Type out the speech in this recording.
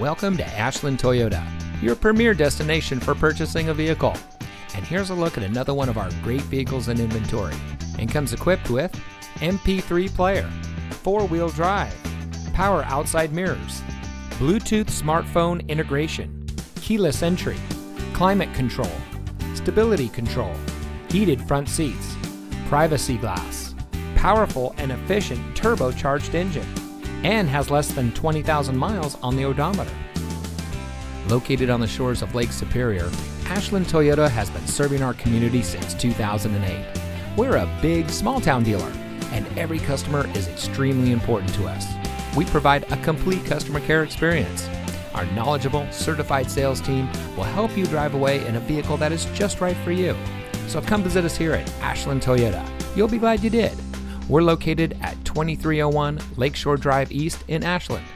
Welcome to Ashland Toyota, your premier destination for purchasing a vehicle. And here's a look at another one of our great vehicles in inventory and comes equipped with MP3 player, four wheel drive, power outside mirrors, Bluetooth smartphone integration, keyless entry, climate control, stability control, heated front seats, privacy glass, powerful and efficient turbocharged engine, and has less than 20,000 miles on the odometer. Located on the shores of Lake Superior, Ashland Toyota has been serving our community since 2008. We're a big small town dealer, and every customer is extremely important to us. We provide a complete customer care experience. Our knowledgeable, certified sales team will help you drive away in a vehicle that is just right for you. So come visit us here at Ashland Toyota. You'll be glad you did. We're located at 2301 Lakeshore Drive East in Ashland.